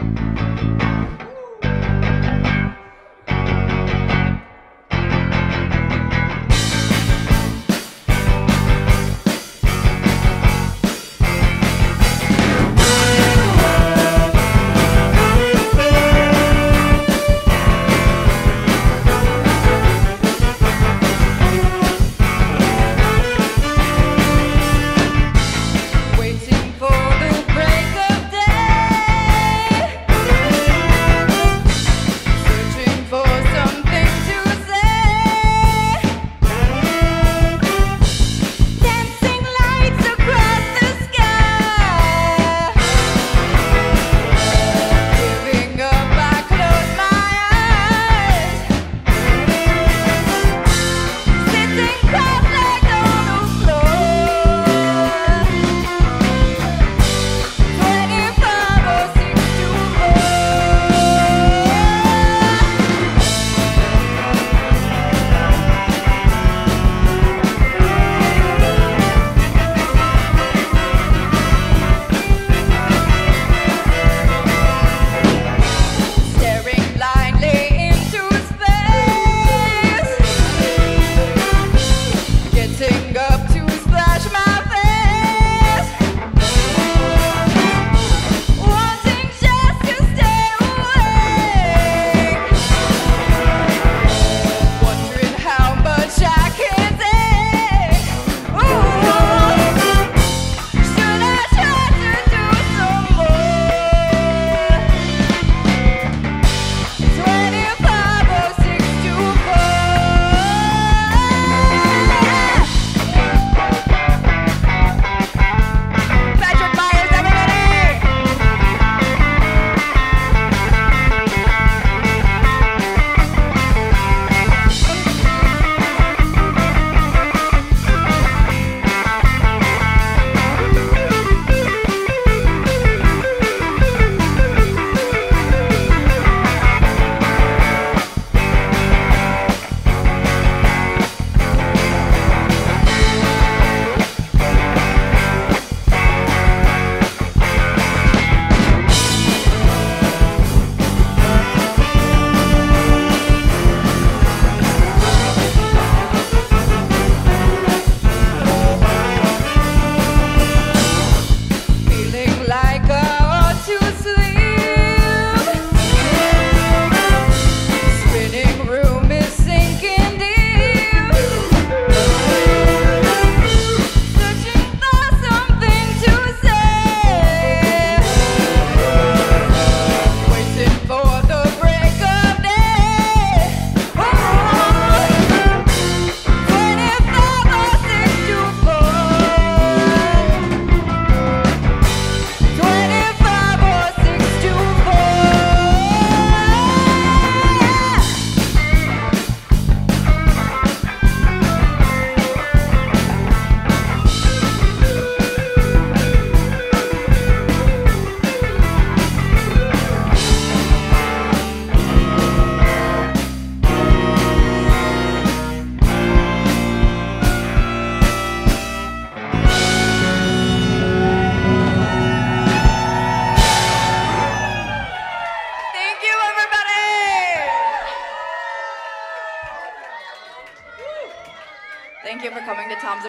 Bye. thank you for coming to Tom's.